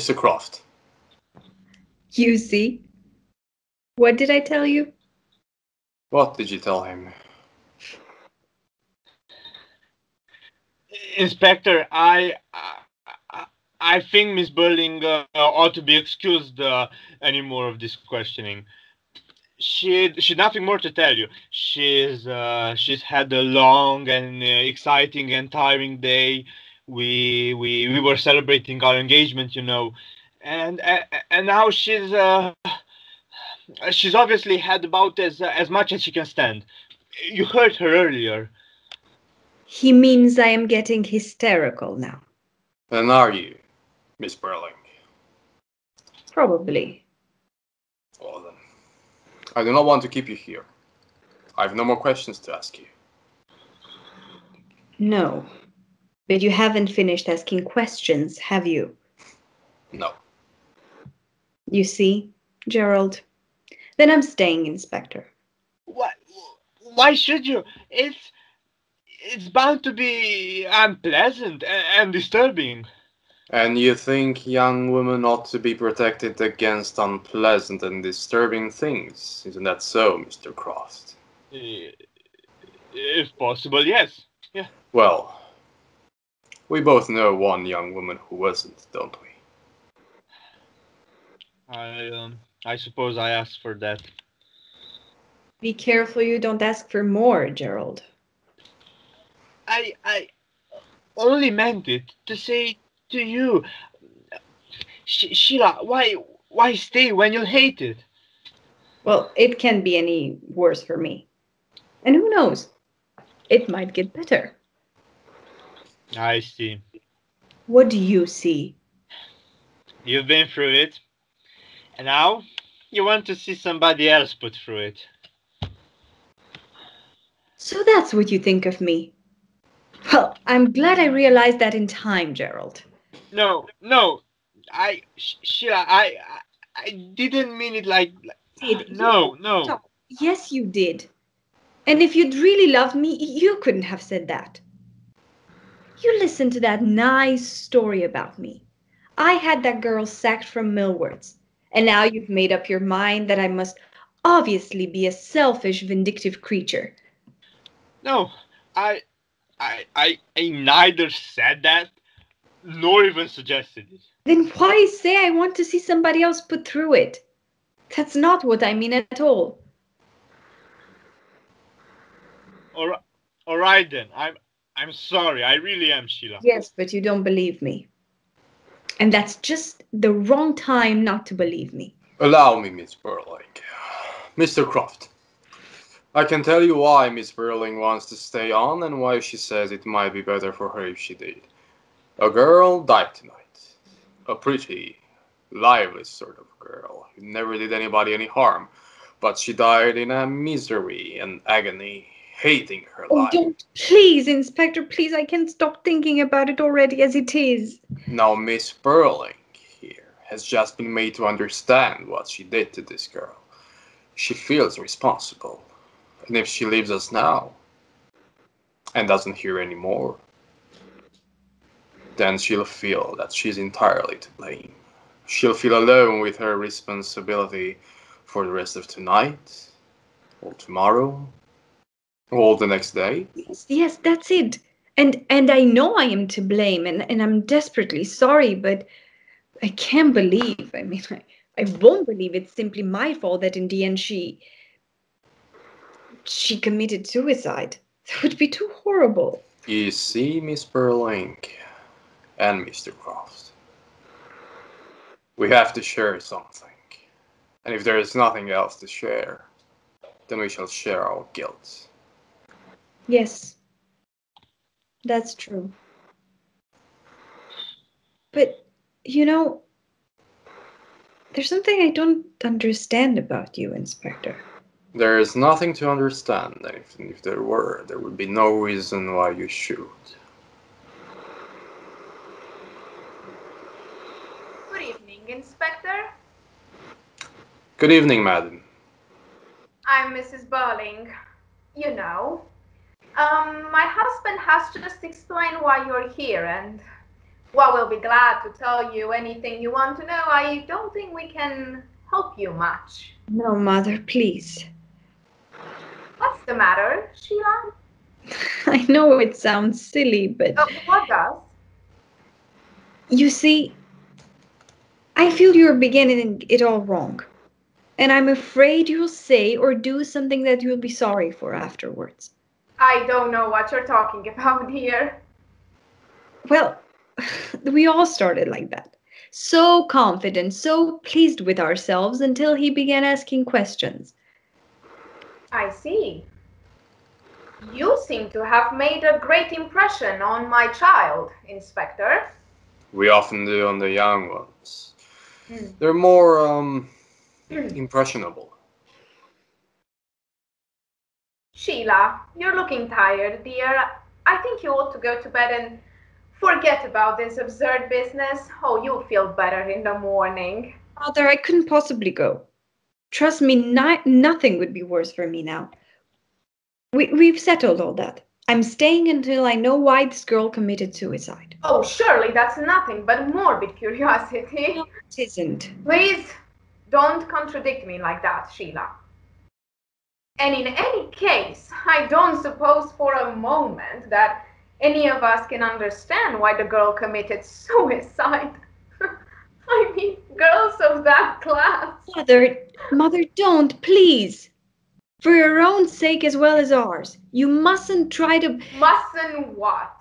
Mr. Croft. You see? What did I tell you? What did you tell him? Inspector, I, I, I think Miss Birling uh, ought to be excused uh, any more of this questioning. She, she nothing more to tell you. She's, uh, she's had a long and uh, exciting and tiring day. We, we, we were celebrating our engagement, you know, and and now she's uh, she's obviously had about as as much as she can stand. You heard her earlier. He means I am getting hysterical now. And are you, Miss Birling? Probably. Well then, I do not want to keep you here. I have no more questions to ask you. No. But you haven't finished asking questions, have you? No. You see, Gerald? Then I'm staying, Inspector. Why? Why should you? It's it's bound to be unpleasant and, and disturbing. And you think young women ought to be protected against unpleasant and disturbing things? Isn't that so, Mr. Croft? If possible, yes. Yeah. Well, we both know one young woman who wasn't, don't we? I um, I suppose I asked for that. Be careful you don't ask for more, Gerald. I I only meant it to say to you, Sh- Sheila, why why stay when you hate it? Well, it can't be any worse for me. And who knows? It might get better. I see. What do you see? You've been through it. And now you want to see somebody else put through it. So that's what you think of me. Well, I'm glad I realized that in time, Gerald. No, no, I, Sh- Sheila, I, I, I didn't mean it like. Did no, you? no. Yes, you did. And if you'd really loved me, you couldn't have said that. You listen to that nice story about me. I had that girl sacked from Milwards, and now you've made up your mind that I must obviously be a selfish, vindictive creature. No, I, I, I, I neither said that nor even suggested it. Then why say I want to see somebody else put through it? That's not what I mean at all. All right, all right then. I'm, I'm sorry. I really am, Sheila. Yes, but you don't believe me. And that's just the wrong time not to believe me. Allow me, Miss Birling. Mr. Croft, I can tell you why Miss Birling wants to stay on and why she says it might be better for her if she did. A girl died tonight. A pretty, lively sort of girl who never did anybody any harm, but she died in a misery and agony, hating her Oh, life. don't. Please, Inspector, please, I can't stop thinking about it already as it is. Now, Miss Birling here has just been made to understand what she did to this girl. She feels responsible. And if she leaves us now and doesn't hear any more, then she'll feel that she's entirely to blame. She'll feel alone with her responsibility for the rest of tonight, or tomorrow, or the next day. Yes, yes, that's it. And and I know I am to blame and, and I'm desperately sorry, but I can't believe, I mean I, I won't believe it's simply my fault that in the end she she committed suicide. That would be too horrible. You see, Miss Birling and Mr. Croft, we have to share something. And if there is nothing else to share, then we shall share our guilt. Yes. That's true. But you know, there's something I don't understand about you, Inspector. There is nothing to understand, and if, if there were, there would be no reason why you should. Good evening, Inspector. Good evening, madam. I'm Mrs. Birling. You know. Um, my husband has to just explained why you're here, and while we'll be glad to tell you anything you want to know, I don't think we can help you much. No, Mother, please. What's the matter, Sheila? I know it sounds silly, but Oh, what does? you see, I feel you're beginning it all wrong. And I'm afraid you'll say or do something that you'll be sorry for afterwards. I don't know what you're talking about here. Well, we all started like that. So confident, so pleased with ourselves until he began asking questions. I see. You seem to have made a great impression on my child, Inspector. We often do on the young ones. Hmm. They're more um, impressionable. Sheila, you're looking tired, dear. I think you ought to go to bed and forget about this absurd business. Oh, you'll feel better in the morning. Father, I couldn't possibly go. Trust me, ni- nothing would be worse for me now. We, we've settled all that. I'm staying until I know why this girl committed suicide. Oh, surely that's nothing but morbid curiosity. It isn't. Please don't contradict me like that, Sheila. And in any case, I don't suppose for a moment that any of us can understand why the girl committed suicide. I mean, girls of that class. Mother, mother, don't, please. For your own sake as well as ours. You mustn't try to. Mustn't what?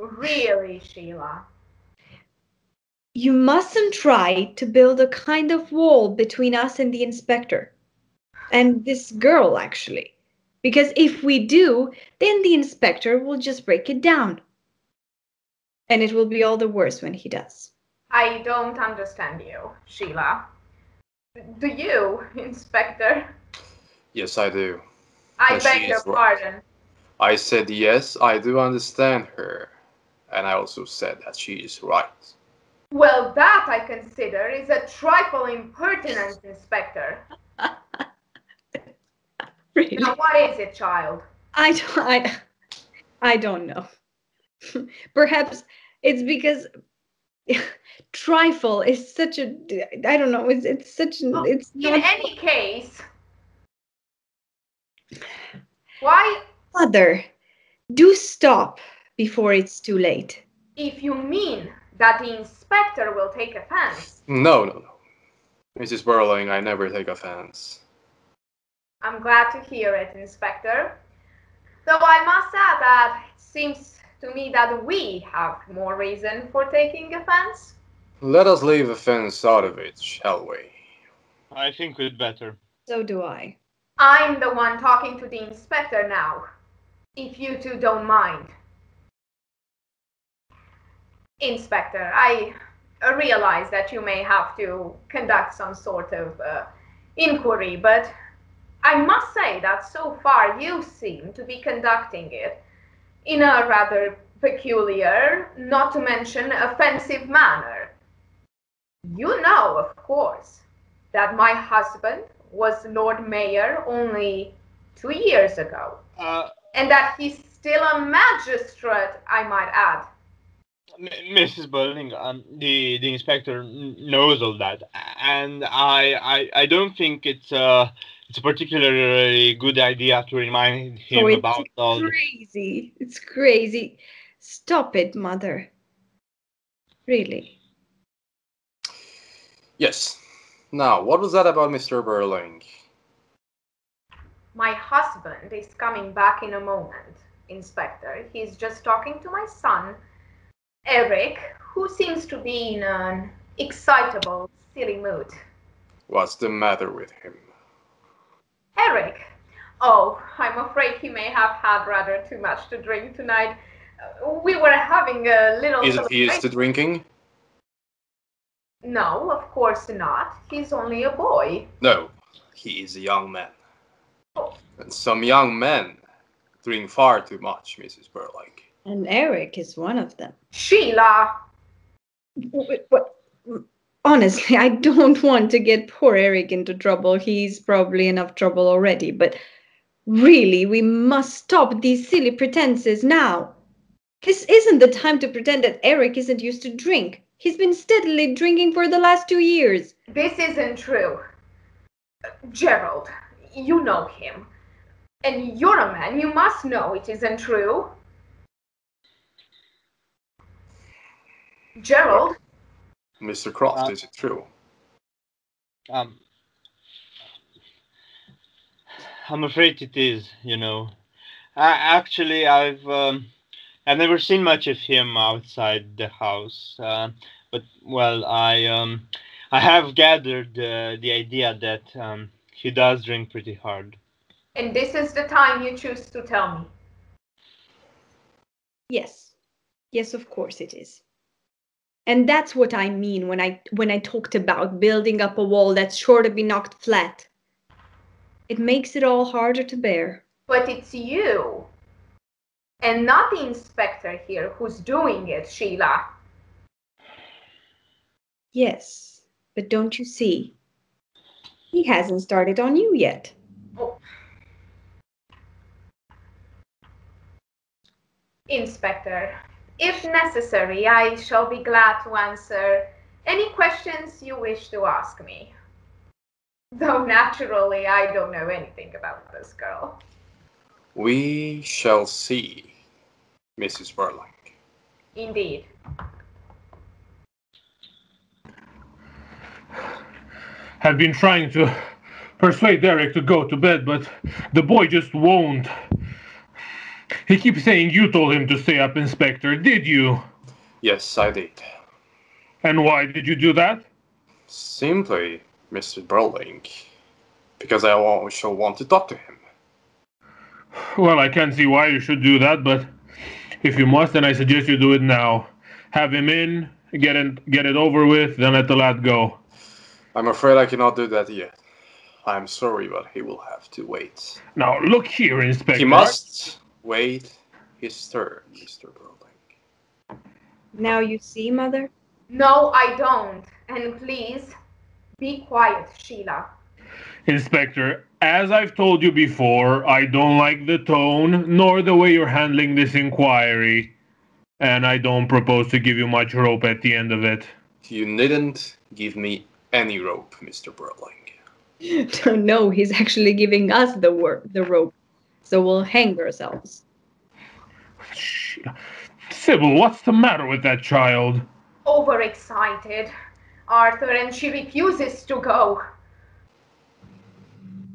Really, Sheila? You mustn't try to build a kind of wall between us and the inspector. And this girl, actually. Because if we do, then the inspector will just break it down. And it will be all the worse when he does. I don't understand you, Sheila. Do you, Inspector? Yes, I do. I But beg your is right. pardon. I said yes, I do understand her. And I also said that she is right. Well, that I consider is a trifle impertinent, Inspector. Really? Now, what is it, child? I don't, I, I don't know. Perhaps it's because trifle is such a I don't know. It's it's such an Oh, it's In not any case, why, mother. Do stop before it's too late. if you mean that the inspector will take offense, No, no, no. Mrs. Birling, I never take offense. I'm glad to hear it, Inspector. Though I must add that it seems to me that we have more reason for taking offense. Let us leave offense out of it, shall we? I think we'd better. So do I. I'm the one talking to the inspector now, if you two don't mind. Inspector, I realize that you may have to conduct some sort of uh, inquiry, but I must say that so far you seem to be conducting it in a rather peculiar, not to mention offensive manner. You know, of course, that my husband was Lord Mayor only two years ago, Uh, and that he's still a magistrate, I might add. M- Mrs. Birling, um, the the inspector n- knows all that, and I I, I don't think it's a it's a particularly good idea to remind him oh, it's about all. the- crazy. It's crazy. Stop it, mother. Really. Yes. Now, what was that about Mr. Birling? My husband is coming back in a moment, Inspector. He's just talking to my son, Eric, who seems to be in an excitable, silly mood. What's the matter with him? Eric! Oh, I'm afraid he may have had rather too much to drink tonight. We were having a little. Isn't he used to drinking? No, of course not. He's only a boy. No, he is a young man. Oh. And some young men drink far too much, Mrs. Birling. And Eric is one of them. Sheila! What, what, honestly, I don't want to get poor Eric into trouble. He's probably enough trouble already. But really, we must stop these silly pretenses now. This isn't the time to pretend that Eric isn't used to drink. He's been steadily drinking for the last two years. This isn't true. Gerald, you know him. And you're a man, you must know it isn't true. Gerald, Mr. Croft, Uh, is it true? Um, I'm afraid it is. You know, I, actually, I've um, I've never seen much of him outside the house. Uh, but well, I um, I have gathered uh, the idea that um, he does drink pretty hard. and this is the time you choose to tell me. Yes. Yes, of course it is. And that's what I mean when I when I talked about building up a wall that's sure to be knocked flat. It makes it all harder to bear. But it's you. And not the inspector here who's doing it, Sheila. Yes, but don't you see? He hasn't started on you yet. Oh. Inspector, if necessary, I shall be glad to answer any questions you wish to ask me. Though naturally, I don't know anything about this girl. We shall see, Mrs. Birling. Indeed. Have been trying to persuade Eric to go to bed, but the boy just won't. He keeps saying you told him to stay up, Inspector. Did you? Yes, I did. And why did you do that? Simply, Mr. Birling, because I also want to talk to him. Well, I can't see why you should do that, but if you must, then I suggest you do it now. Have him in, get it, get it over with, then let the lad go. I'm afraid I cannot do that yet. I'm sorry, but he will have to wait. Now, look here, Inspector. He must wait his turn, Mr. Birling. Now you see, Mother? No, I don't. And please, be quiet, Sheila. Inspector, as I've told you before, I don't like the tone nor the way you're handling this inquiry. And I don't propose to give you much rope at the end of it. You needn't give me any rope, Mr. Birling. no, he's actually giving us the work, the rope. So we'll hang ourselves. Shh. Sybil, what's the matter with that child? Overexcited, Arthur, and she refuses to go.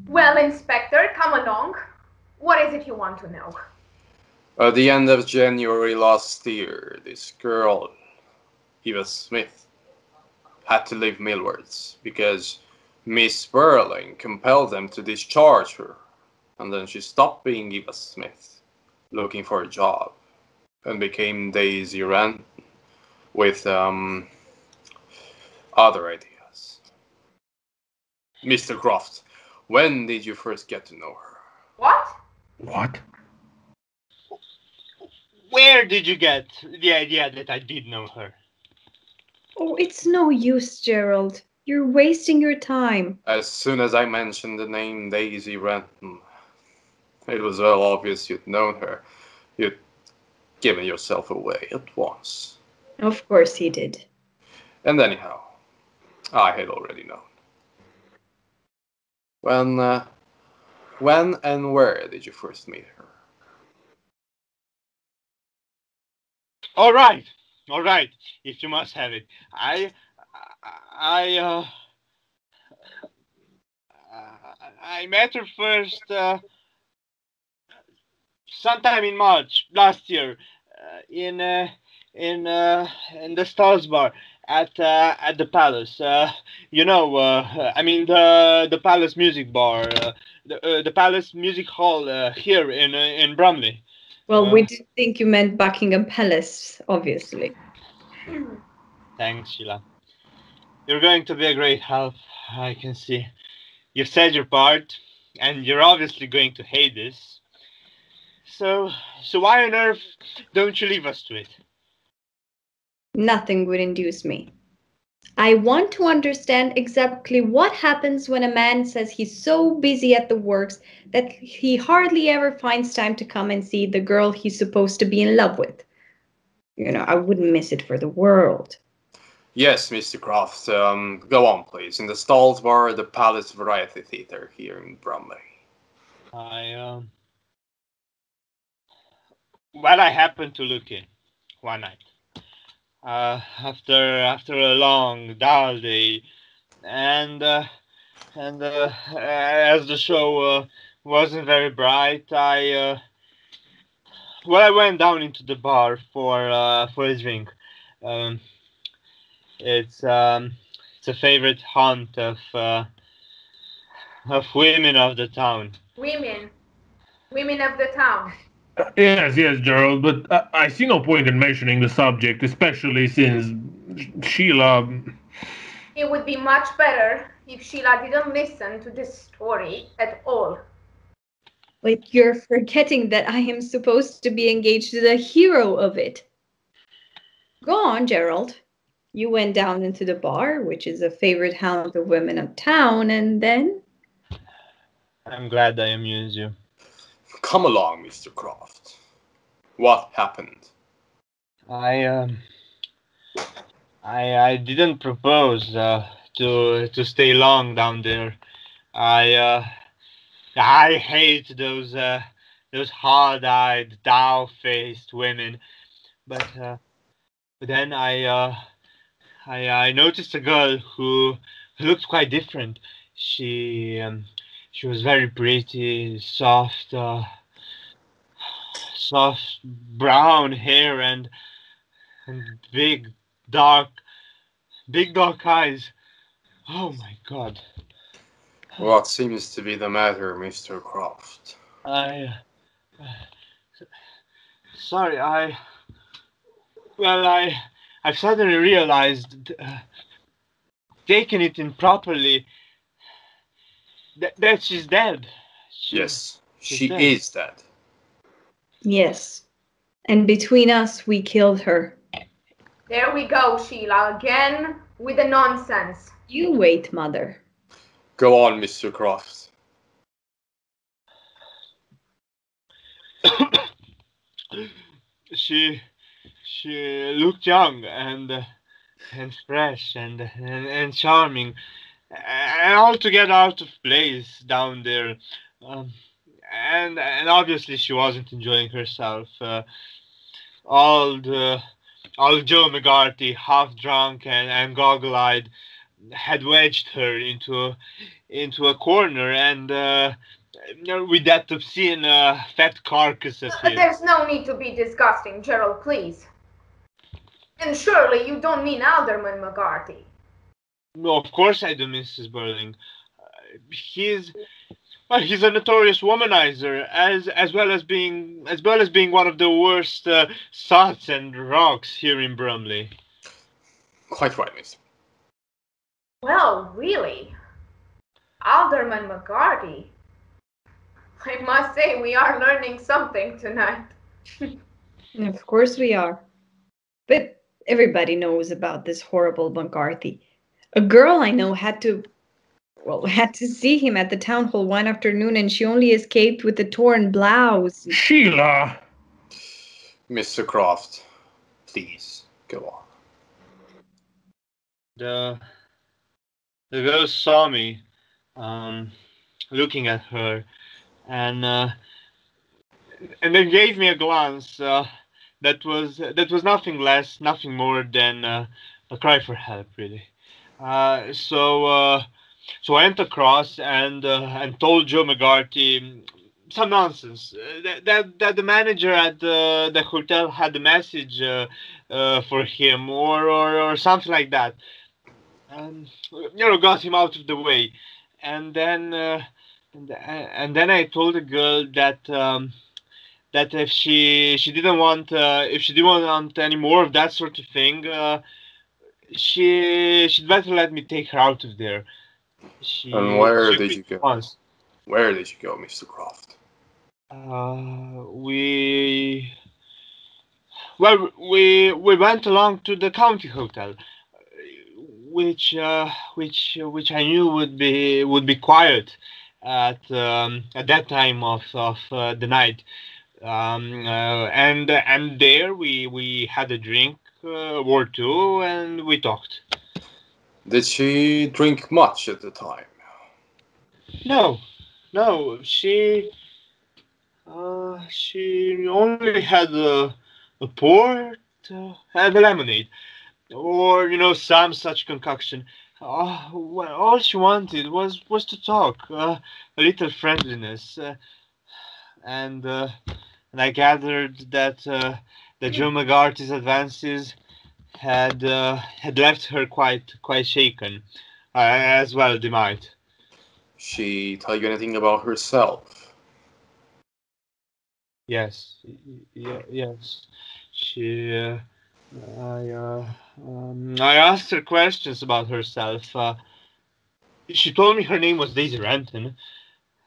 Well, Inspector, come along. What is it you want to know? At the end of January last year, this girl, Eva Smith, had to leave Milwards because Miss Birling compelled them to discharge her. And then she stopped being Eva Smith, looking for a job, and became Daisy Renton with um, other ideas. Mr. Croft, when did you first get to know her? What? What? Where did you get the idea that I did know her? Oh, it's no use, Gerald. You're wasting your time. As soon as I mentioned the name Daisy Renton, it was well obvious you'd known her. You'd given yourself away at once. Of course he did. And anyhow, I had already known. When, uh, when and where did you first meet her? All right, all right. If you must have it, I, I, uh, I met her first uh, sometime in March last year, uh, in uh, in uh, in the Stalls Bar at uh, at the Palace. Uh, you know, uh, I mean the the Palace Music Bar, uh, the uh, the Palace Music Hall uh, here in uh, in Brumley. Well, we didn't think you meant Buckingham Palace, obviously. Thanks, Sheila. You're going to be a great help. I can see. You've said your part, and you're obviously going to hate this. So, so why on earth don't you leave us to it? Nothing would induce me. I want to understand exactly what happens when a man says he's so busy at the works that he hardly ever finds time to come and see the girl he's supposed to be in love with. You know, I wouldn't miss it for the world. Yes, Mr. Croft. Um, go on, please. In the stalls bar, the Palace Variety Theatre here in Brumley. I um. Well, I happened to look in one night. Uh, after after a long dull day, and uh, and uh, as the show uh, wasn't very bright, I uh, well I went down into the bar for uh, for a drink. Um, it's um, it's a favorite haunt of uh, of women of the town. Women. Women of the town. Yes, yes, Gerald, but uh, I see no point in mentioning the subject, especially since Sheila. It would be much better if Sheila didn't listen to this story at all. Like you're forgetting that I am supposed to be engaged to the hero of it. Go on, Gerald. You went down into the bar, which is a favorite haunt of women of town, and then I'm glad I amused you. Come along, Mr. Croft. What happened? I um, I I didn't propose uh, to to stay long down there. I uh, I hate those uh, those hard-eyed, dough-faced women. But uh, but then I uh, I I noticed a girl who who looked quite different. She um, she was very pretty, soft, uh, soft brown hair and and big dark, big dark eyes. Oh my God! What seems to be the matter, Mr. Croft? I uh, sorry, I well, I I've suddenly realized, uh, taking it improperly, that, that she's dead. She- Yes, she's she dead. is dead. yes. And between us, we killed her. There we go, Sheila, again with the nonsense. You wait, mother. Go on, Mr. Croft. she she looked young and uh, and fresh and, and and charming and altogether out of place down there um, and and obviously she wasn't enjoying herself uh, old uh, old Joe Meggarty half drunk and, and goggle-eyed had wedged her into into a corner and uh, with that obscene uh, fat carcass of his. There's no need to be disgusting, Gerald, please. And surely you don't mean Alderman Meggarty. No, of course I do, Mrs. Birling. Uh, he's well, he's a notorious womanizer, as as well as being as well as being one of the worst uh, sots and rocks here in Brumley. Quite right, Miss. Well, really? Alderman Meggarty? I must say, we are learning something tonight. Of course we are. But Everybody knows about this horrible Meggarty. A girl I know had to, well, had to see him at the town hall one afternoon, and she only escaped with a torn blouse. Sheila! Mr. Croft, please go on. The the girl saw me, um, looking at her, and uh, and then gave me a glance uh, that was that was nothing less, nothing more than uh, a cry for help, really. Uh, so uh, so I went across and uh, and told Joe Meggarty some nonsense. Uh, that, that that the manager at the the hotel had a message uh, for him or, or or something like that. You know got him out of the way. And then and, and then i told the girl that um, that if she she didn't want uh, if she didn't want any more of that sort of thing uh, she she'd better let me take her out of there she, And where did you go? once. Where did you go, Mr. Croft? Uh, we well we we went along to the county hotel, which uh, which which I knew would be would be quiet at um, at that time of of uh, the night, um, uh, and and there we we had a drink uh, War two and we talked. Did she drink much at the time? No, no, she uh, she only had a, a port uh, and a lemonade, or you know some such concoction. Uh, well, all she wanted was was to talk, uh, a little friendliness, uh, and uh, and I gathered that uh, that Joe Meggarty's advances had uh, had left her quite quite shaken, uh, as well they might. She tell you anything about herself? Yes, y- yes. She, uh, I, uh, um, I asked her questions about herself. Uh, she told me her name was Daisy Renton,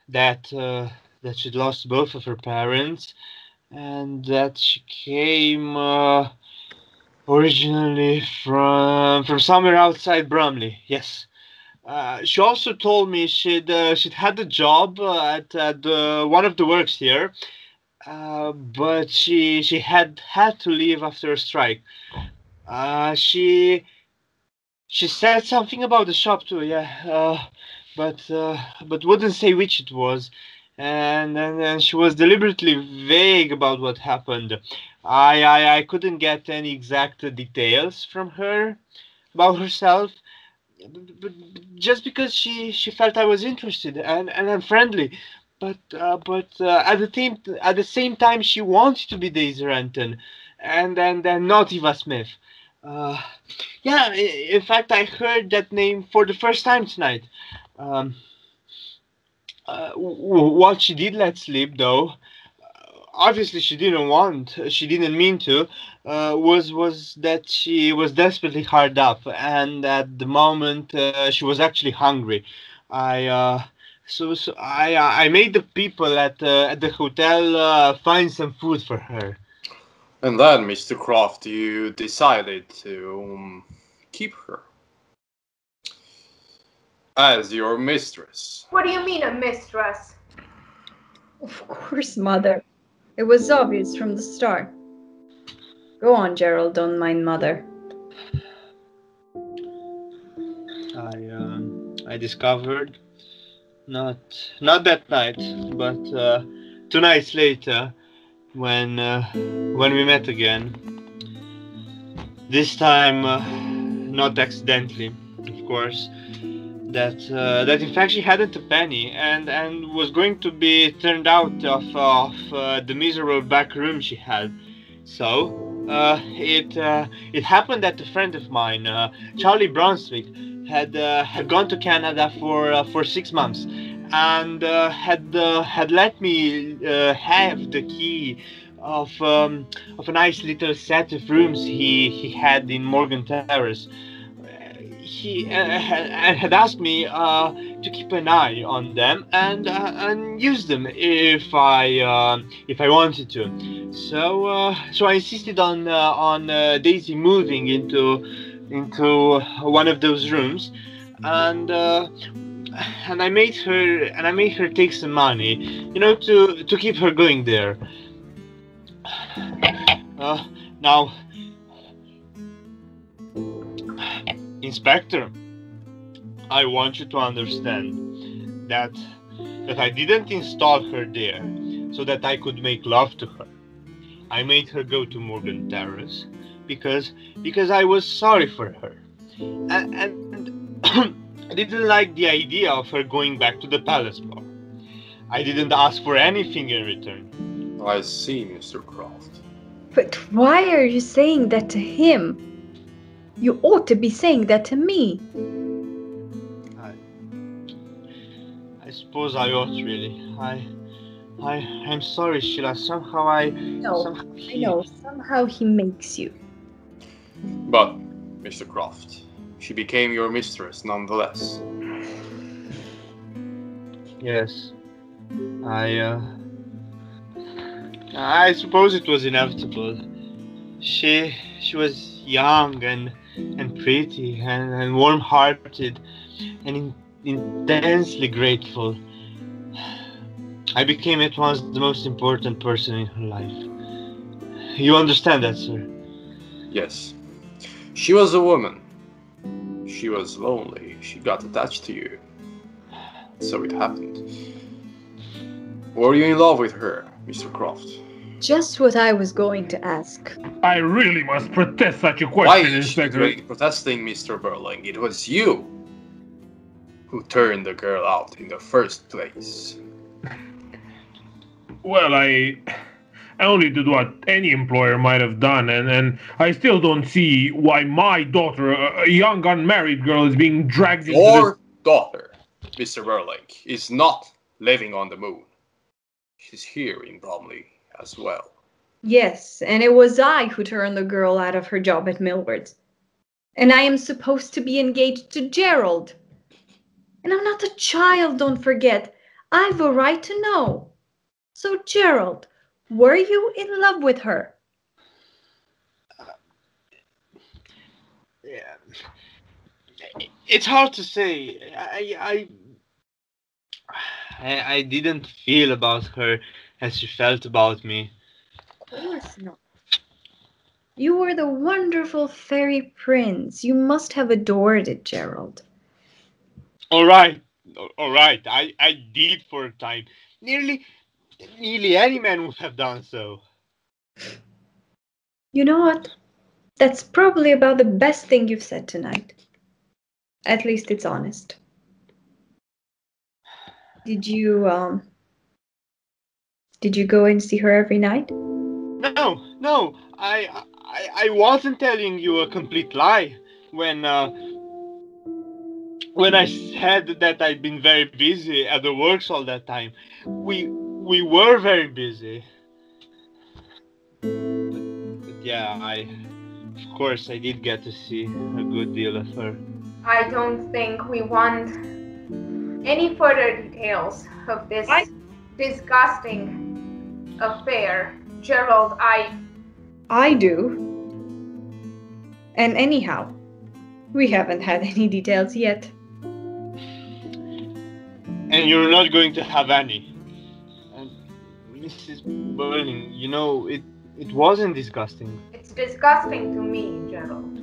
that uh, that she'd lost both of her parents, and that she came uh, originally from from somewhere outside Brumley. Yes. Uh, she also told me she'd uh, she'd had a job uh, at, at one of the works here, uh, but she she had had to leave after a strike. Uh, she she said something about the shop too, yeah. But but wouldn't say which it was, and and, and she was deliberately vague about what happened. I, I I couldn't get any exact details from her about herself. But, just because she she felt I was interested and and I'm friendly, but uh, but uh, at the same at the same time she wanted to be Daisy Renton, and and and not Eva Smith. Uh, yeah, in fact, I heard that name for the first time tonight. Um, uh, what she did let slip, though, obviously she didn't want, she didn't mean to, uh, was was that she was desperately hard up, and at the moment uh, she was actually hungry. I uh, so, so I I made the people at uh, at the hotel uh, find some food for her. And then, Mr. Croft, you decided to um, keep her as your mistress. What do you mean, a mistress? Of course, Mother. It was obvious from the start. Go on, Gerald. Don't mind Mother. I um, I discovered not not that night, but uh, two nights later, when uh, when we met again. This time, uh, not accidentally, of course. That uh, that in fact she hadn't a penny, and and was going to be turned out of of uh, the miserable back room she had. So uh, it uh, it happened that a friend of mine, uh, Charlie Brunswick, had had gone to Canada for for six months, and had had let me have the key of um, of a nice little set of rooms he he had in Morgan Terrace. He uh, had, asked me, uh, to keep an eye on them and uh, and use them if I uh, if I wanted to. So uh, so I insisted on uh, on Daisy moving into into one of those rooms, and and I made her and I made her take some money, you know, to to keep her going there. Now, Inspector, I want you to understand that that I didn't install her there so that I could make love to her. I made her go to Morgan Terrace because because I was sorry for her, and, and I didn't like the idea of her going back to the palace bar. I didn't ask for anything in return. I see, Mr. Croft. But why are you saying that to him? You ought to be saying that to me. I suppose I ought really. I I I'm sorry, Sheila. Somehow I No, somehow I he- know. Somehow he makes you. But, Mr. Croft, she became your mistress nonetheless. Yes. I uh I suppose it was inevitable. She she was young and and pretty and, and warm hearted and in, intensely grateful. I became at once the most important person in her life. You understand that, sir? Yes. She was a woman. She was lonely. She got attached to you. So it happened. Were you in love with her, Mr. Croft? Just what I was going to ask. I really must protest such a question, is she Inspector. really protesting, Mr. Birling? It was you who turned the girl out in the first place. Well, I I only did what any employer might have done, and, and I still don't see why my daughter, a, a young unmarried girl, is being dragged into Your daughter, Mr. Birling, is not living on the moon. She's here in Brumley as well. Yes, and it was I who turned the girl out of her job at Milward's. And I am supposed to be engaged to Gerald. And I'm not a child, don't forget. I've a right to know. So, Gerald, were you in love with her? Uh, yeah. It's hard to say. I, I I I didn't feel about her as she felt about me. Of course not. You were the wonderful fairy prince. You must have adored it, Gerald. All right, all right. I I did for a time. Nearly, nearly any man would have done so. You know what? That's probably about the best thing you've said tonight. At least it's honest. Did you um Did you go and see her every night? No, no. I I I wasn't telling you a complete lie when uh, when I said that I'd been very busy at the works all that time. We we were very busy. But, but yeah, I of course I did get to see a good deal of her. I don't think we want any further details of this I- disgusting affair. Gerald, I I do. And anyhow, we haven't had any details yet. And you're not going to have any. And Mrs. Birling, you know, it it wasn't disgusting. it's disgusting to me, Gerald.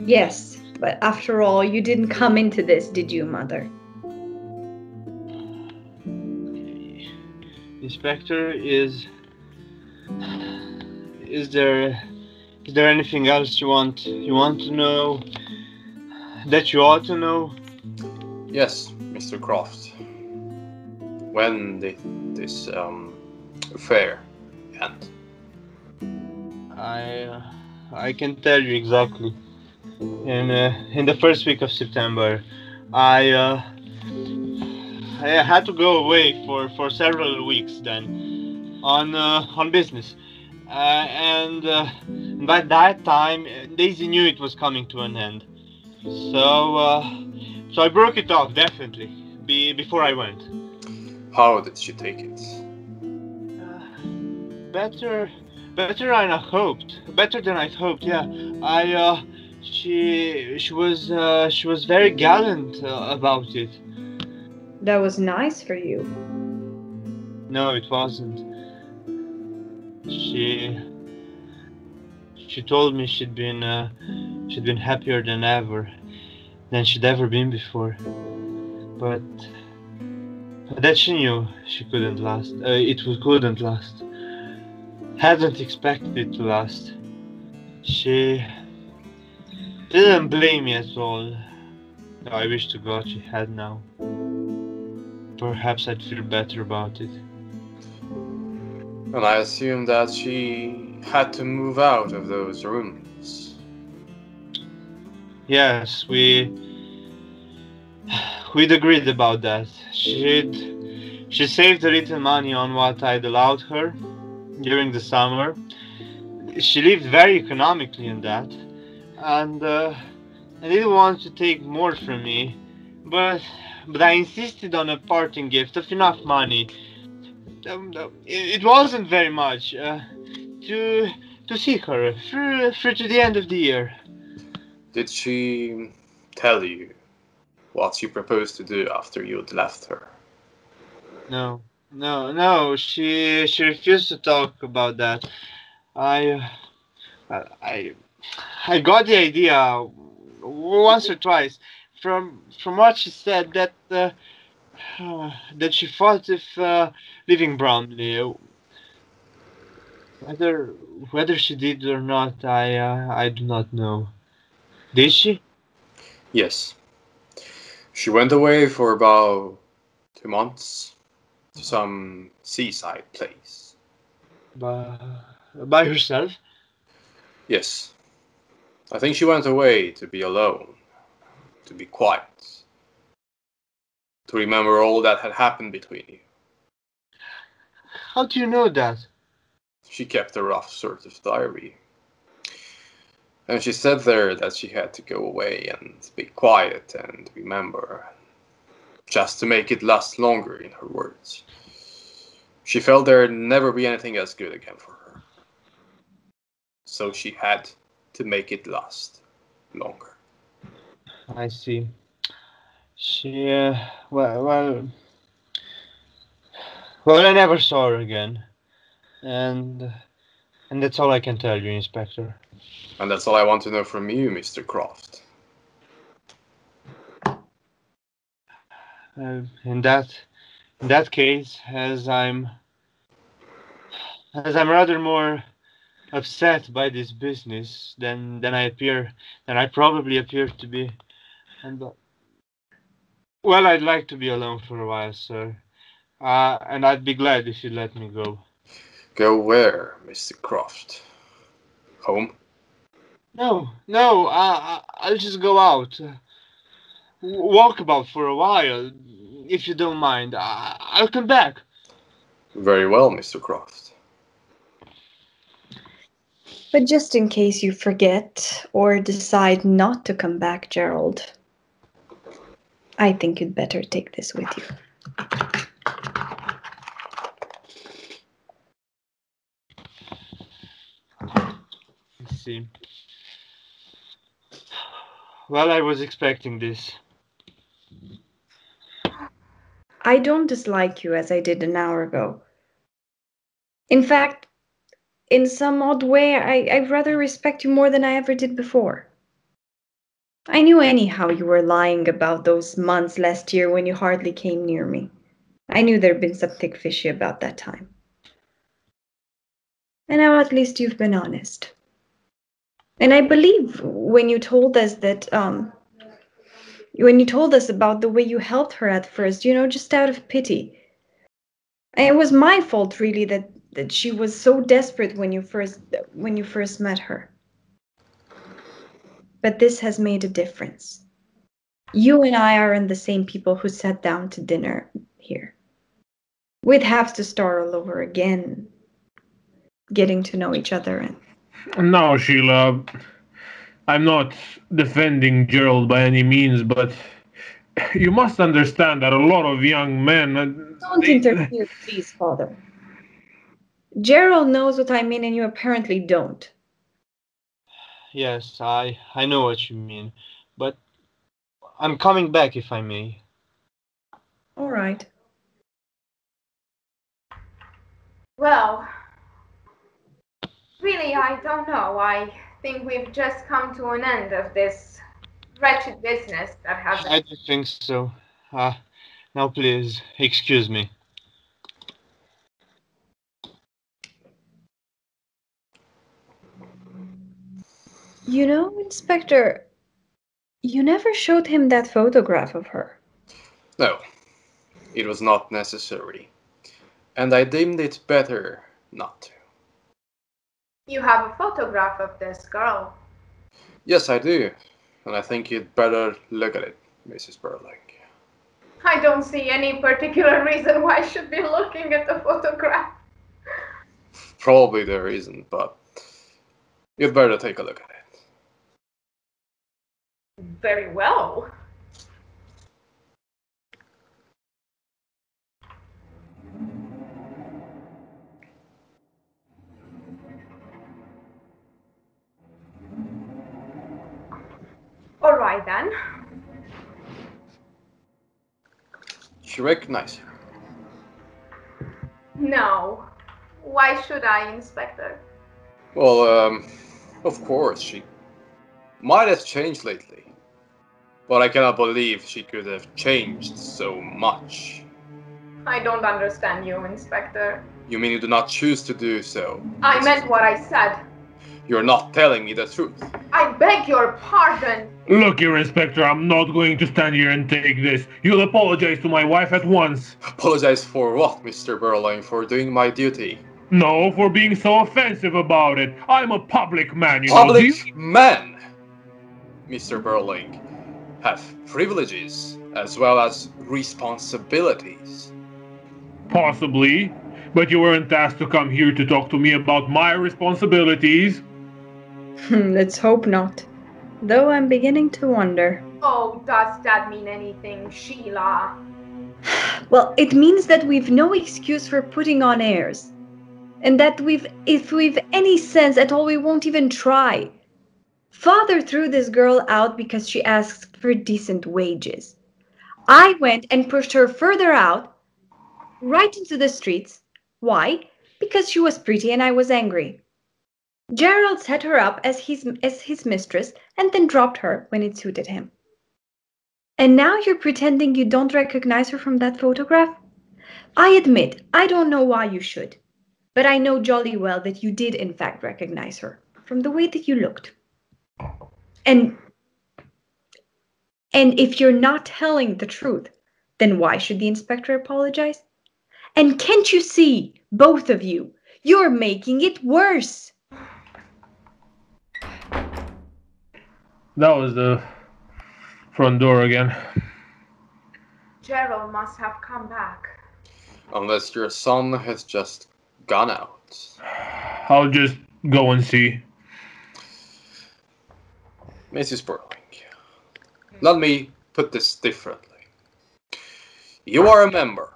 Yes, but after all, you didn't come into this, did you, Mother? Inspector, is is there is there anything else you want you want to know that you ought to know? Yes, Mr. Croft. When did this um, affair end? I uh, I can tell you exactly. In uh, in the first week of September, I uh, I had to go away for, for several weeks then on uh, on business, uh, and uh, by that time Daisy knew it was coming to an end. So uh, so I broke it off definitely. be, before I went. How did she take it? Better, better than I hoped. Better than I hoped. Yeah, I. Uh, she she was uh, she was very gallant uh, about it. That was nice for you. No, it wasn't. She she told me she'd been uh, she'd been happier than ever than she'd ever been before. But that she knew she couldn't last. Uh, it was couldn't last. Hadn't expected it to last. She didn't blame me at all. I wish to God she had now. Perhaps I'd feel better about it. And I assume that she had to move out of those rooms. Yes, we we'd agreed about that. She'd she saved a little money on what I'd allowed her during the summer. She lived very economically in that, and uh, I didn't want to take more from me, but but I insisted on a parting gift of enough money. Um, uh, it, it wasn't very much uh, to to see her through through to the end of the year. Did she tell you what she proposed to do after you'd left her? No, no, no. She she refused to talk about that. I, I, I got the idea once or twice from from what she said that uh, uh, that she thought if uh, leaving Brumley, whether whether she did or not, I uh, I do not know. Did she? Yes. She went away for about two months to some seaside place. By, by herself? Yes. I think she went away to be alone, to be quiet, to remember all that had happened between you. How do you know that? She kept a rough sort of diary. And she said there that she had to go away and be quiet and remember, just to make it last longer, in her words. She felt there'd never be anything as good again for her. So she had to make it last longer. I see. She, uh, well, well, well, I never saw her again, and and that's all I can tell you, Inspector. And that's all I want to know from you, Mr. Croft. Uh, in that, in that case, as I'm, as I'm rather more upset by this business than than I appear, than I probably appear to be, and uh, well, I'd like to be alone for a while, sir. Uh, and I'd be glad if you'd let me go. Go where, Mr. Croft? Home? No, no, I, I, I'll just go out. Uh, walk about for a while, if you don't mind. I, I'll come back. Very well, Mr. Croft. But just in case you forget or decide not to come back, Gerald, I think you'd better take this with you. Let's see. Well, I was expecting this. I don't dislike you as I did an hour ago. In fact, in some odd way, I, I rather respect you more than I ever did before. I knew anyhow you were lying about those months last year when you hardly came near me. I knew there'd been something fishy about that time. And now at least you've been honest. And I believe when you told us that, um, when you told us about the way you helped her at first, you know, just out of pity. And it was my fault really that that she was so desperate when you first when you first met her. But this has made a difference. You and I aren't the same people who sat down to dinner here. We'd have to start all over again, getting to know each other and No, Sheila. I'm not defending Gerald by any means, but you must understand that a lot of young men. uh, Don't they- interfere, please, Father. Gerald knows what I mean, and you apparently don't. Yes, I I know what you mean, but I'm coming back if I may. All right. Well, really, I don't know. I think we've just come to an end of this wretched business that has. I do think so. Uh, now please excuse me. You know, Inspector, you never showed him that photograph of her. No, it was not necessary. And I deemed it better not to. You have a photograph of this girl. Yes, I do. And I think you'd better look at it, Mrs. Birling. I don't see any particular reason why I should be looking at the photograph. Probably there isn't, but you'd better take a look at it. Very well. All right then. She recognize her? No. Why should I, Inspector? Well, um, of course, she might have changed lately. But I cannot believe she could have changed so much. I don't understand you, Inspector. You mean you do not choose to do so? I meant what I said. You're not telling me the truth. I beg your pardon. Look here, Inspector, I'm not going to stand here and take this. You'll apologize to my wife at once. Apologize for what, Mr. Birling? For doing my duty. No, for being so offensive about it. I'm a public man, you know. Do Public man? Mr. Birling, have privileges as well as responsibilities. Possibly. But you weren't asked to come here to talk to me about my responsibilities. Hmm, Let's hope not. Though I'm beginning to wonder. Oh, does that mean anything, Sheila? Well, it means that we've no excuse for putting on airs. And that we've, if we've any sense at all, we won't even try. Father threw this girl out because she asked for decent wages. I went and pushed her further out, right into the streets. Why? Because she was pretty and I was angry. Gerald set her up as his, as his mistress and then dropped her when it suited him. And now you're pretending you don't recognize her from that photograph? I admit, I don't know why you should. But I know jolly well that you did, in fact, recognize her from the way that you looked. And. And if you're not telling the truth, then why should the inspector apologize? And can't you see, both of you, you're making it worse? That was the front door again. Gerald must have come back. Unless your son has just gone out. I'll just go and see. Mrs. Birling, let me put this differently. You are a member,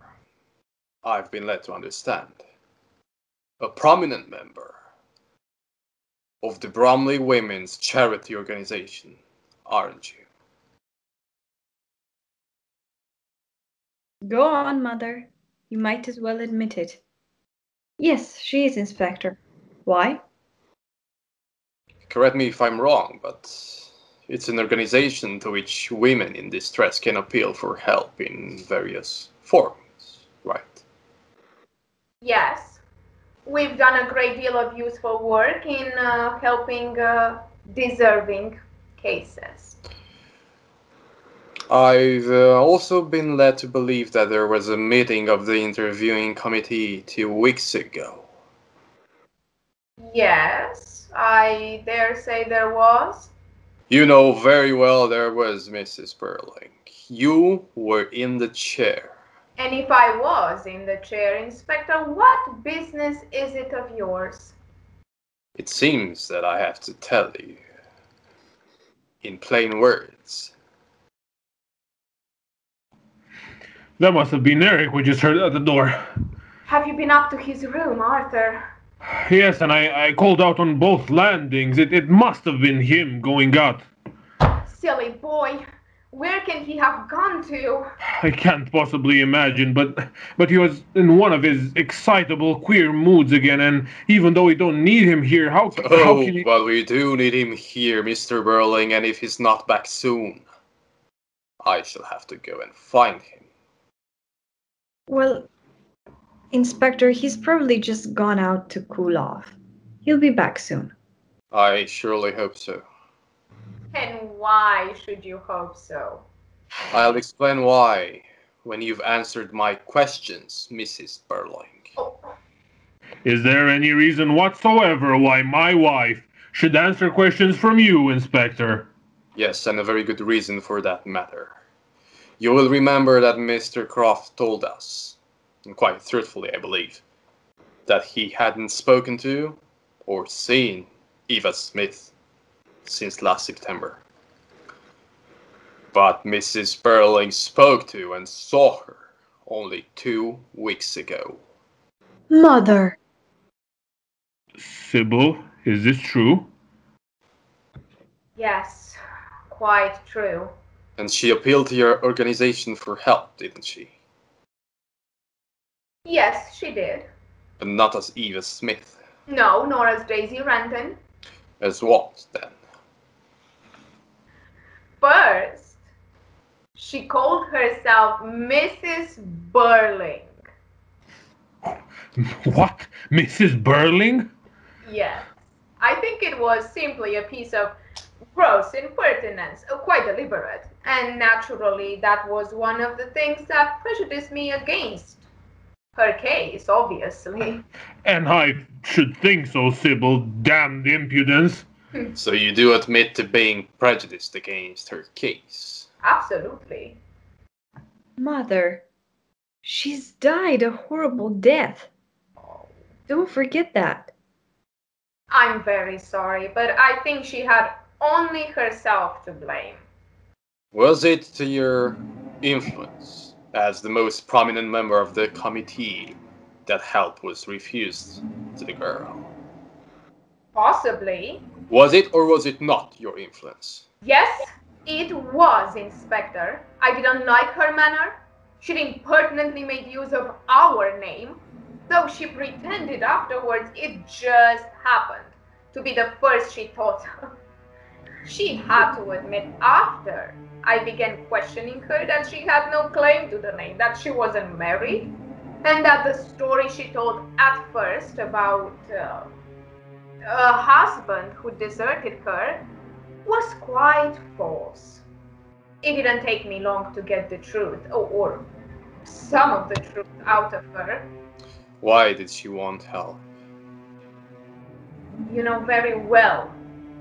I've been led to understand, a prominent member of the Brumley Women's Charity Organization, aren't you? Go on, Mother. You might as well admit it. Yes, she is Inspector. Why? Correct me if I'm wrong, but it's an organization to which women in distress can appeal for help in various forms, right? Yes. We've done a great deal of useful work in uh, helping uh, deserving cases. I've uh, also been led to believe that there was a meeting of the interviewing committee two weeks ago. Yes, I dare say there was. You know very well there was, Mrs. Birling. You were in the chair. And if I was in the chair, Inspector, what business is it of yours? It seems that I have to tell you, in plain words, That must have been Eric we just heard at the door. Have you been up to his room, Arthur? Yes, and I, I called out on both landings. It, it must have been him going out. Silly boy. Where can he have gone to? I can't possibly imagine, but but he was in one of his excitable, queer moods again, and even though we don't need him here, how, c- how Oh, can he... but we do need him here, Mr. Birling, and if he's not back soon, I shall have to go and find him. Well, Inspector, he's probably just gone out to cool off. He'll be back soon. I surely hope so. And why should you hope so? I'll explain why when you've answered my questions, Mrs. Birling. Oh, Is there any reason whatsoever why my wife should answer questions from you, Inspector? Yes, and a very good reason for that matter. You will remember that Mr. Croft told us, and quite truthfully, I believe, that he hadn't spoken to or seen Eva Smith since last September. But Mrs. Birling spoke to and saw her only two weeks ago. Mother! Sybil, is this true? yes, quite true. And she appealed to your organization for help, didn't she? Yes, she did. But not as Eva Smith. No, nor as Daisy Renton. As what, then? First, she called herself Mrs. Birling. What? Mrs. Birling? Yes. I think it was simply a piece of gross impertinence, uh, quite deliberate. And naturally, that was one of the things that prejudiced me against her case, obviously. And I should think so, Sybil. Damned impudence. Hmm. So you do admit to being prejudiced against her case? Absolutely. Mother! She's died a horrible death. Don't forget that. I'm very sorry, but I think she had only herself to blame. Was it to your influence as the most prominent member of the committee that help was refused to the girl? Possibly. Was it or was it not your influence? Yes, it was, Inspector. I didn't like her manner. She impertinently made use of our name, though she pretended afterwards it just happened to be the first she thought of. She had to admit after I began questioning her that she had no claim to the name, that she wasn't married, and that the story she told at first about uh, a husband who deserted her was quite false. It didn't take me long to get the truth, or, or some of the truth, out of her. Why did she want help? You know very well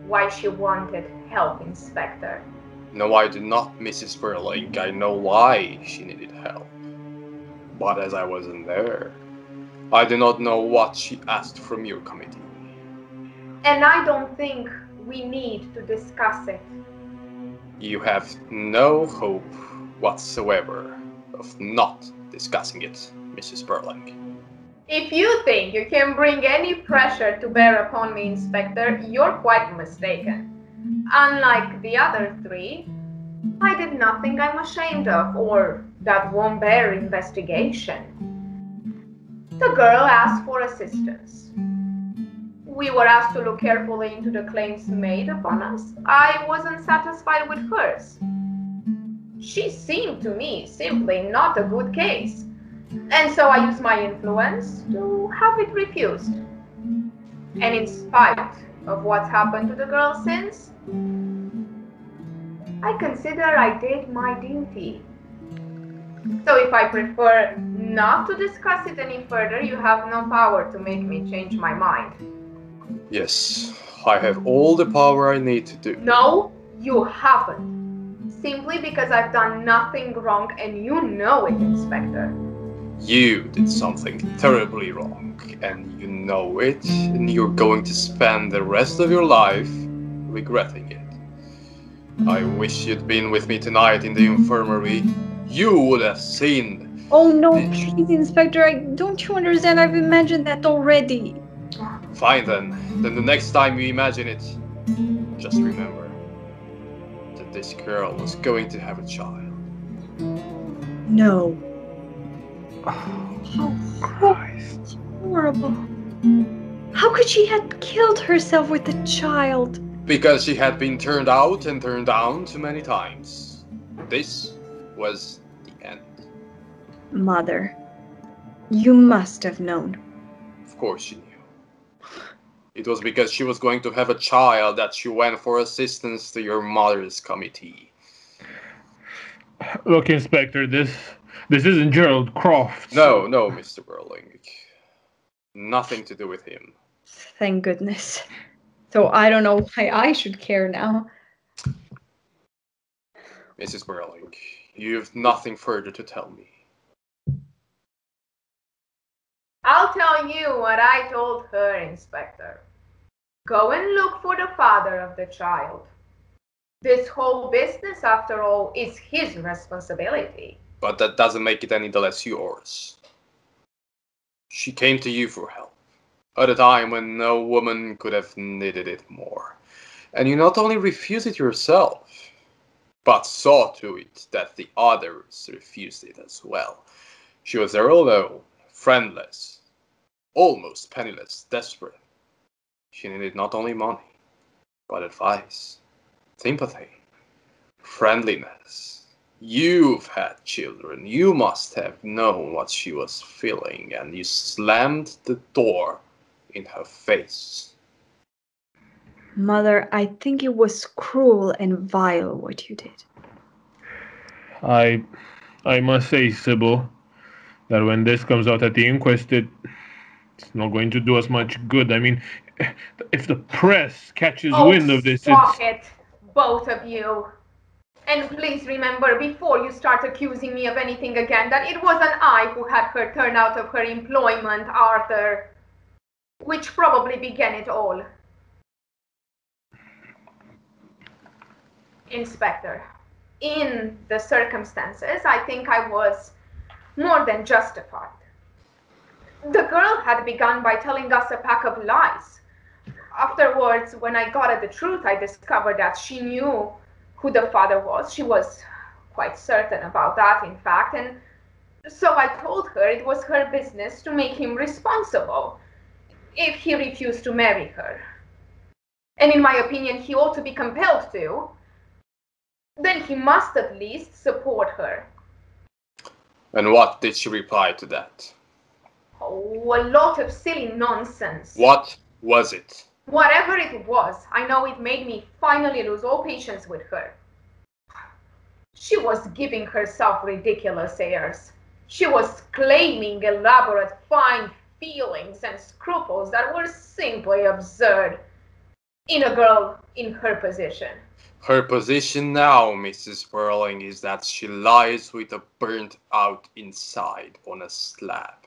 why she wanted help, Inspector. No, I do not, Mrs. Birling. I know why she needed help. But as I wasn't there, I do not know what she asked from your committee. And I don't think we need to discuss it. You have no hope whatsoever of not discussing it, Mrs. Birling. If you think you can bring any pressure to bear upon me, Inspector, you're quite mistaken. Unlike the other three, I did nothing I'm ashamed of or that won't bear investigation. The girl asked for assistance. We were asked to look carefully into the claims made upon us. I wasn't satisfied with hers. She seemed to me simply not a good case. And so I used my influence to have it refused. And in spite of what's happened to the girl since, I consider I did my duty. So if I prefer not to discuss it any further, you have no power to make me change my mind. Yes, I have all the power I need to do. No, you haven't. Simply because I've done nothing wrong and you know it, Inspector. You did something terribly wrong, and you know it, and you're going to spend the rest of your life regretting it. I wish you'd been with me tonight in the infirmary. You would have seen Oh no, please, Inspector, I don't you understand? I've imagined that already. Fine then. Then the next time you imagine it, just remember that this girl was going to have a child. No. Oh, Christ. Horrible. How could she have killed herself with a child? Because she had been turned out and turned down too many times. This was the end. Mother, you must have known. Of course she knew. It was because she was going to have a child that she went for assistance to your mother's committee. Look, Inspector, this this isn't Gerald Croft. No, no, Mr. Birling. Nothing to do with him. Thank goodness. So I don't know why I should care now. Mrs. Birling, you've nothing further to tell me. I'll tell you what I told her, Inspector. Go and look for the father of the child. This whole business, after all, is his responsibility. But that doesn't make it any the less yours. She came to you for help, at a time when no woman could have needed it more. And you not only refused it yourself, but saw to it that the others refused it as well. She was there alone, friendless, almost penniless, desperate. She needed not only money, but advice, sympathy, friendliness. You've had children. You must have known what she was feeling, and you slammed the door in her face. Mother, I think it was cruel and vile what you did. I I must say, Sybil, that when this comes out at the inquest, it it's not going to do us much good. I mean, if the press catches oh, wind of this, stop it's it, both of you. And please remember, before you start accusing me of anything again, that it wasn't I who had her turned out of her employment, Arthur. Which probably began it all. Inspector, in the circumstances, I think I was more than justified. The girl had begun by telling us a pack of lies. Afterwards, when I got at the truth, I discovered that she knew who the father was. She was quite certain about that, in fact, and so I told her it was her business to make him responsible if he refused to marry her. And in my opinion, he ought to be compelled to. Then he must at least support her. And what did she reply to that? Oh, a lot of silly nonsense. What was it? Whatever it was, I know it made me finally lose all patience with her. She was giving herself ridiculous airs. She was claiming elaborate fine feelings and scruples that were simply absurd in a girl in her position. Her position now, Mrs. Birling, is that she lies with a burnt out inside on a slab.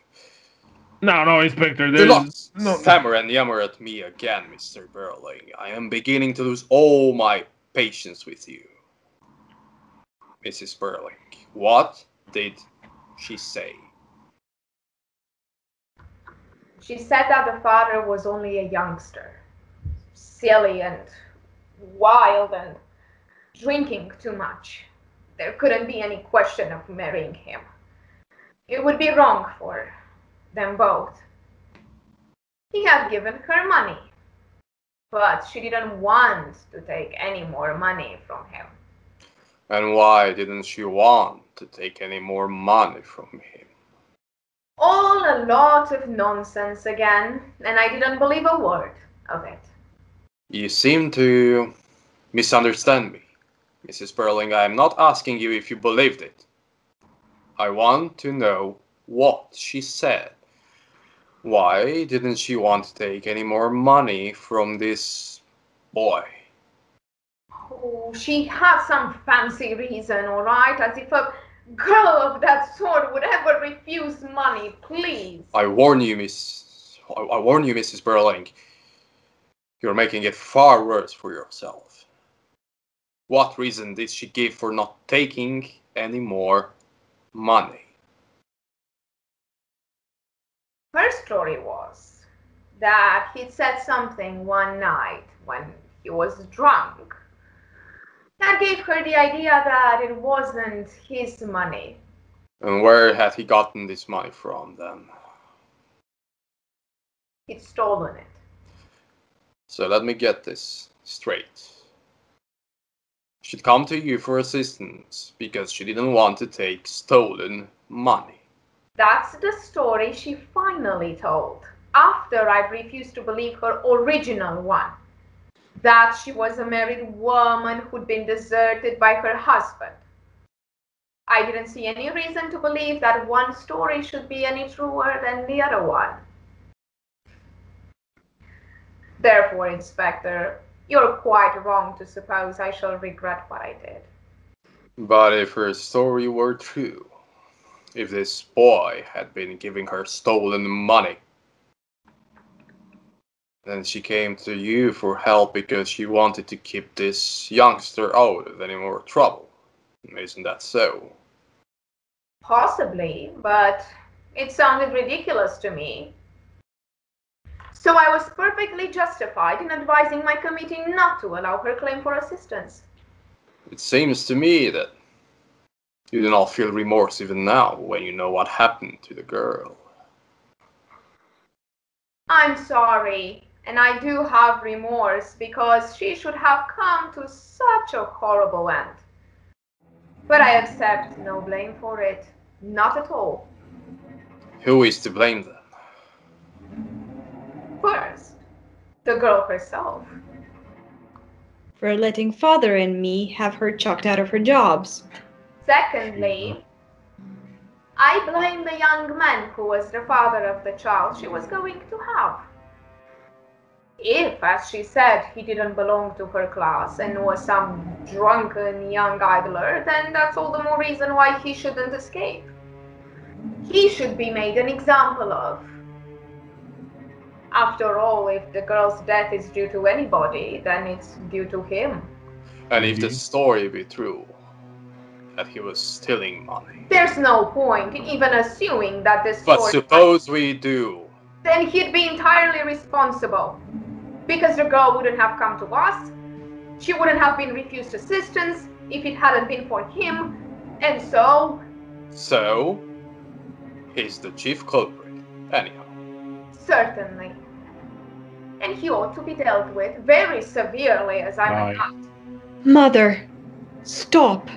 No, no, Inspector. Do There's not no. stammer and yammer at me again, Mr. Birling. I am beginning to lose all my patience with you. Mrs. Birling, what did she say? She said that the father was only a youngster, silly and wild and drinking too much. There couldn't be any question of marrying him. It would be wrong for them both. He had given her money, but she didn't want to take any more money from him. And why didn't she want to take any more money from him? All a lot of nonsense again, and I didn't believe a word of it. You seem to misunderstand me. Mrs. Birling, I am not asking you if you believed it. I want to know what she said. Why didn't she want to take any more money from this boy? Oh, she had some fancy reason, all right, as if a girl of that sort would ever refuse money, please. I warn you, Miss. I, I warn you, Mrs. Birling. You're making it far worse for yourself. What reason did she give for not taking any more money? Her story was that he'd said something one night when he was drunk that gave her the idea that it wasn't his money. And where had he gotten this money from then? He'd stolen it. So let me get this straight. She'd come to you for assistance because she didn't want to take stolen money. That's the story she finally told after I'd refused to believe her original one. That she was a married woman who'd been deserted by her husband. I didn't see any reason to believe that one story should be any truer than the other one. Therefore, Inspector, you're quite wrong to suppose I shall regret what I did. But if her story were true, if this boy had been giving her stolen money, then she came to you for help because she wanted to keep this youngster out of any more trouble. Isn't that so? Possibly, but it sounded ridiculous to me. So I was perfectly justified in advising my committee not to allow her claim for assistance. It seems to me that you do not feel remorse even now when you know what happened to the girl. I'm sorry, and I do have remorse because she should have come to such a horrible end. But I accept no blame for it. Not at all. Who is to blame then? First, the girl herself. For letting father and me have her chucked out of her jobs. Secondly, I blame the young man who was the father of the child she was going to have. If, as she said, he didn't belong to her class and was some drunken young idler, then that's all the more reason why he shouldn't escape. He should be made an example of. After all, if the girl's death is due to anybody, then it's due to him. And if the Mhm. story be true, that he was stealing money. There's no point in even assuming that this But suppose we do. then he'd be entirely responsible. Because the girl wouldn't have come to us, she wouldn't have been refused assistance if it hadn't been for him, and so, So, he's the chief culprit. Anyhow, certainly. And he ought to be dealt with very severely, as I'm Right. not. Mother, stop.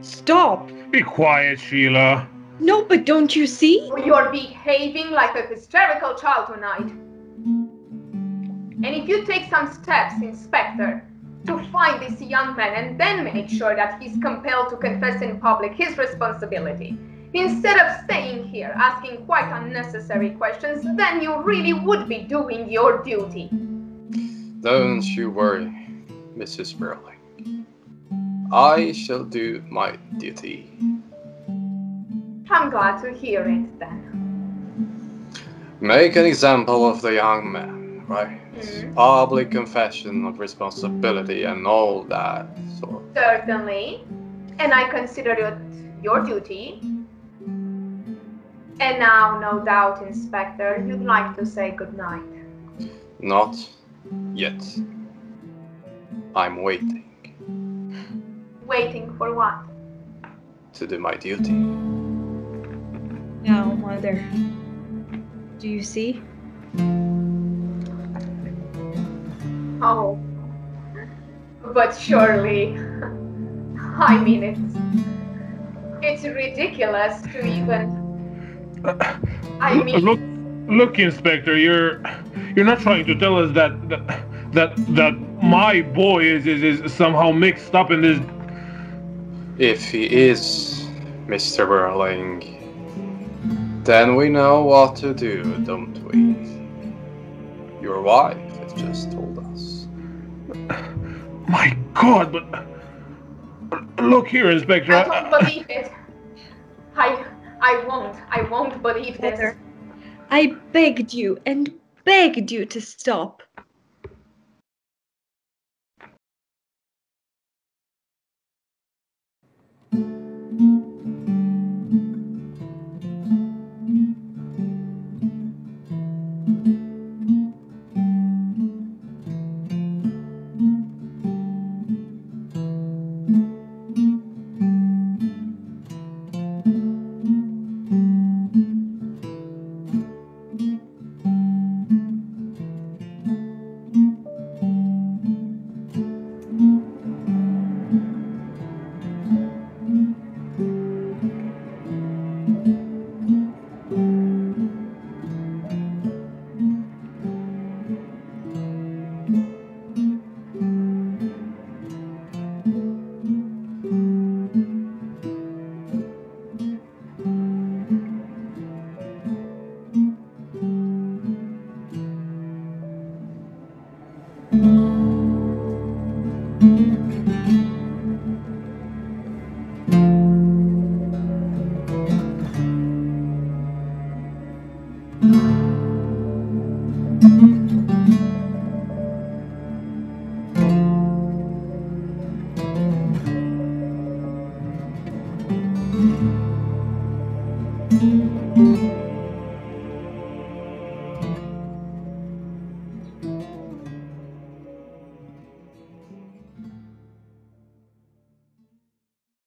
Stop. Be quiet, Sheila. No, but don't you see? You're behaving like a hysterical child tonight. And if you take some steps, Inspector, to find this young man and then make sure that he's compelled to confess in public his responsibility, instead of staying here asking quite unnecessary questions, then you really would be doing your duty. don't you worry, Mrs. Birling. I shall do my duty. I'm glad to hear it then. Make an example of the young man, right? Mhm. Public confession of responsibility and all that sort. Certainly. And I consider it your duty. And now, no doubt, Inspector, you'd like to say goodnight. Not yet. I'm waiting Waiting for what? to do my duty. Now, Mother. Do you see? Oh. But surely. I mean, it. It's ridiculous to even. I mean. look, look, Inspector. You're you're not trying to tell us that that that, that my boy is, is is somehow mixed up in this. If he is Mr. Birling, then we know what to do, don't we? Your wife has just told us. My God, but look here, Inspector. I don't believe it. I. I won't. I won't believe this. I begged you and begged you to stop.